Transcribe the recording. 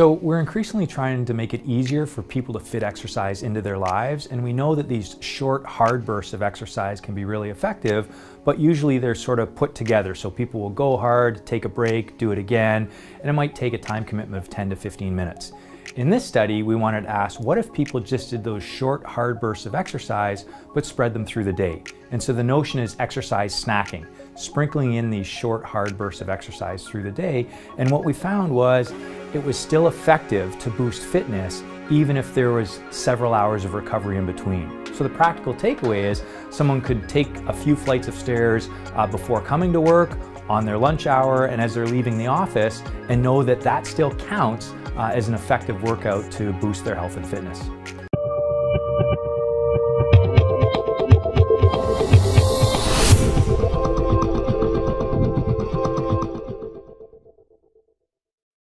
So we're increasingly trying to make it easier for people to fit exercise into their lives, and we know that these short, hard bursts of exercise can be really effective, but usually they're sort of put together. So people will go hard, take a break, do it again, and it might take a time commitment of 10 to 15 minutes. In this study, we wanted to ask, what if people just did those short, hard bursts of exercise, but spread them through the day? And so the notion is exercise snacking, sprinkling in these short, hard bursts of exercise through the day. And what we found was it was still effective to boost fitness, even if there was several hours of recovery in between. So the practical takeaway is someone could take a few flights of stairs uh, before coming to work, on their lunch hour, and as they're leaving the office, and know that that still counts uh, as an effective workout to boost their health and fitness.